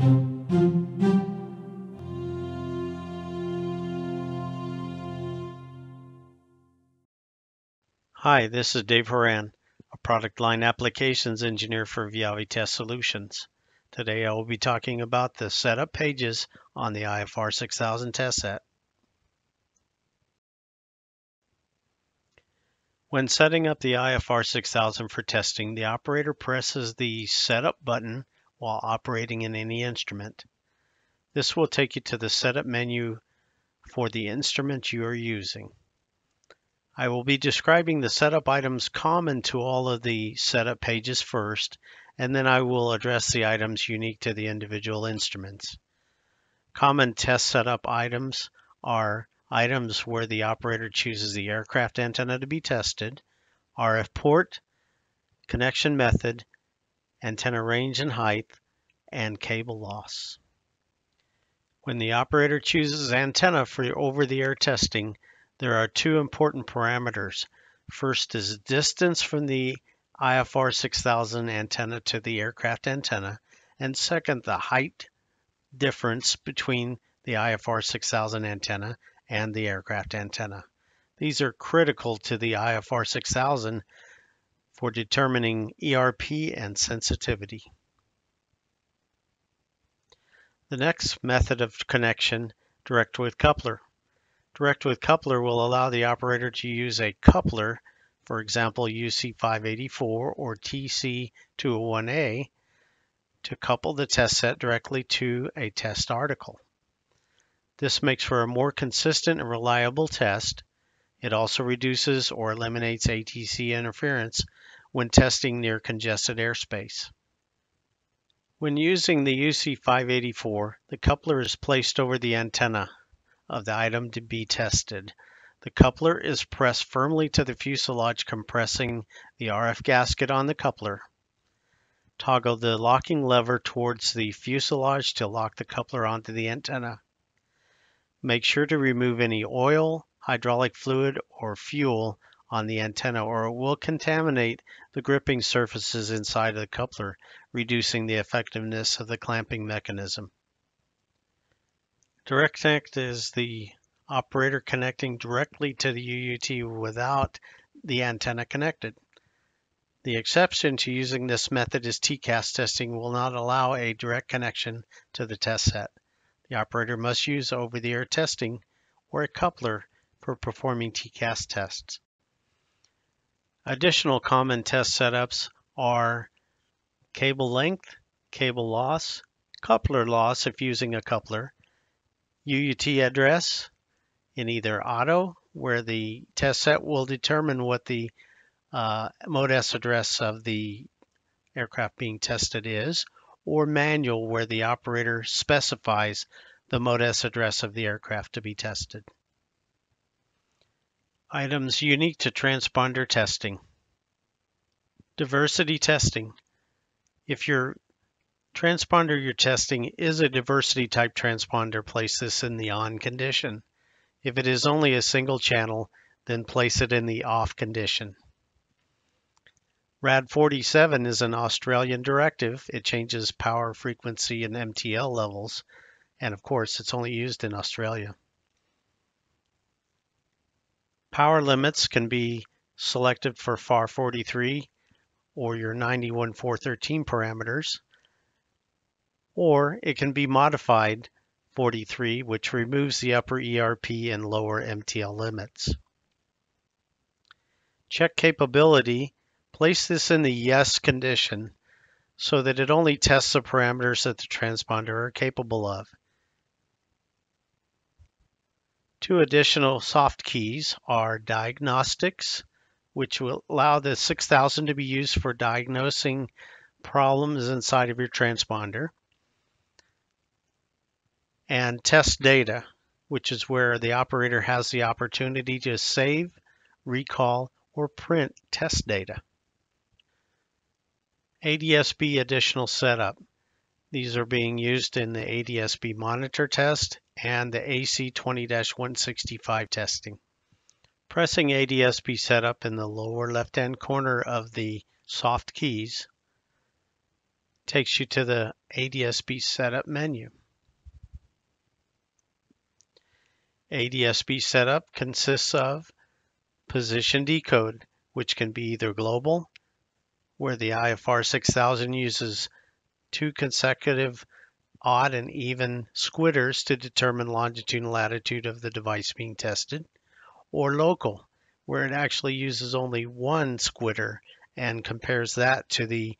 Hi, this is Dave Horan, a product line applications engineer for Viavi Test Solutions. Today I will be talking about the setup pages on the IFR 6000 test set. When setting up the IFR 6000 for testing, the operator presses the Setup button while operating in any instrument. This will take you to the Setup menu for the instrument you are using. I will be describing the setup items common to all of the setup pages first, and then I will address the items unique to the individual instruments. Common test setup items are items where the operator chooses the aircraft antenna to be tested, RF port, connection method, antenna range and height, and cable loss. When the operator chooses antenna for over-the-air testing, there are two important parameters. First is distance from the IFR 6000 antenna to the aircraft antenna, and second, the height difference between the IFR 6000 antenna and the aircraft antenna. These are critical to the IFR 6000 for determining ERP and sensitivity. The next method of connection, direct with coupler. Direct with coupler will allow the operator to use a coupler, for example UC584 or TC201A, to couple the test set directly to a test article. This makes for a more consistent and reliable test. It also reduces or eliminates ATC interference when testing near congested airspace. When using the UC584, the coupler is placed over the antenna of the item to be tested. The coupler is pressed firmly to the fuselage compressing the RF gasket on the coupler. Toggle the locking lever towards the fuselage to lock the coupler onto the antenna. Make sure to remove any oil, hydraulic fluid, or fuel on the antenna or it will contaminate the gripping surfaces inside of the coupler, reducing the effectiveness of the clamping mechanism. Direct connect is the operator connecting directly to the UUT without the antenna connected. The exception to using this method is TCAS testing will not allow a direct connection to the test set. The operator must use over-the-air testing or a coupler for performing TCAS tests. Additional common test setups are cable length, cable loss, coupler loss if using a coupler, UUT address in either auto, where the test set will determine what the uh, Mode S address of the aircraft being tested is, or manual, where the operator specifies the Mode S address of the aircraft to be tested. Items unique to transponder testing. Diversity testing. If you're transponder you're testing is a diversity type transponder, place this in the on condition. If it is only a single channel, then place it in the off condition. RAD 47 is an Australian directive. It changes power, frequency, and MTL levels. And of course, it's only used in Australia. Power limits can be selected for FAR 43 or your 91413 parameters or it can be modified 43, which removes the upper ERP and lower MTL limits. Check capability, place this in the yes condition so that it only tests the parameters that the transponder are capable of. Two additional soft keys are diagnostics, which will allow the 6000 to be used for diagnosing problems inside of your transponder, and test data, which is where the operator has the opportunity to save, recall, or print test data. ADSB additional setup. These are being used in the ADSB monitor test and the AC20-165 testing. Pressing ADSB setup in the lower left-hand corner of the soft keys takes you to the ADSB setup menu. ADSB setup consists of position decode, which can be either global, where the IFR 6000 uses two consecutive odd and even squitters to determine longitude and latitude of the device being tested, or local, where it actually uses only one squitter and compares that to the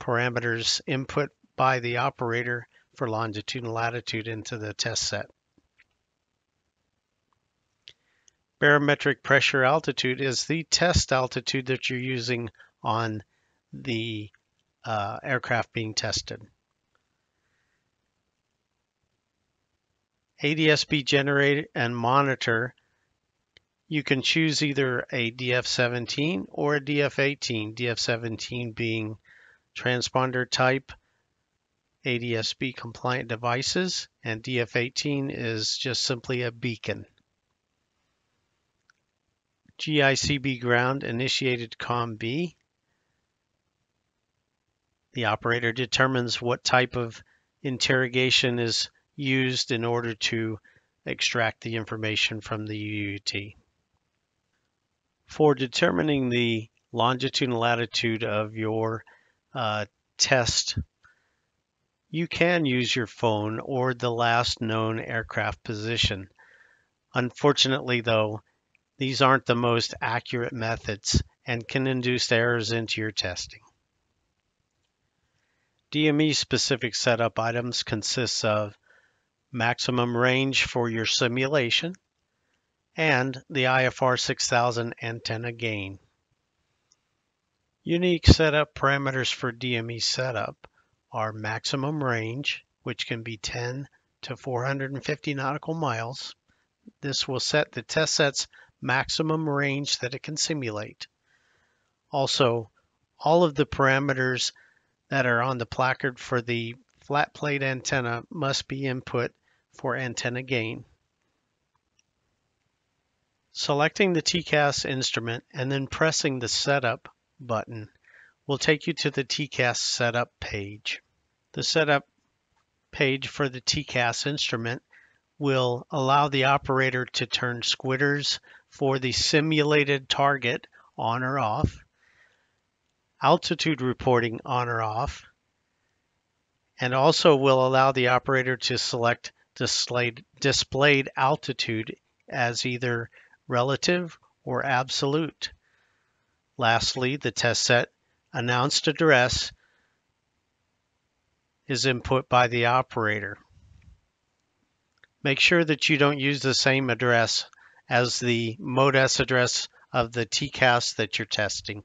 parameters input by the operator for longitude and latitude into the test set. Barometric pressure altitude is the test altitude that you're using on the uh, aircraft being tested. ADSB generate and monitor, you can choose either a DF17 or a DF18, DF17 being transponder type ADSB compliant devices and DF18 is just simply a beacon. GICB ground initiated COM B. The operator determines what type of interrogation is used in order to extract the information from the UUT. For determining the longitude and latitude of your uh, test, you can use your phone or the last known aircraft position. Unfortunately, though, these aren't the most accurate methods and can induce errors into your testing. DME specific setup items consists of maximum range for your simulation and the IFR 6000 antenna gain. Unique setup parameters for DME setup are maximum range, which can be 10 to 450 nautical miles. This will set the test set's maximum range that it can simulate. Also, all of the parameters that are on the placard for the flat plate antenna must be input for antenna gain. Selecting the TCAS instrument and then pressing the Setup button will take you to the TCAS setup page. The setup page for the TCAS instrument will allow the operator to turn squitters for the simulated target on or off, altitude reporting on or off, and also will allow the operator to select displayed, displayed altitude as either relative or absolute. Lastly, the test set announced address is input by the operator. Make sure that you don't use the same address as the Mode S address of the TCAS that you're testing.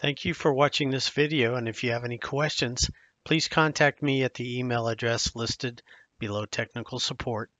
Thank you for watching this video and if you have any questions, please contact me at the email address listed below technical support.